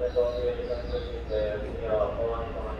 再说因为医生是一个比较高端的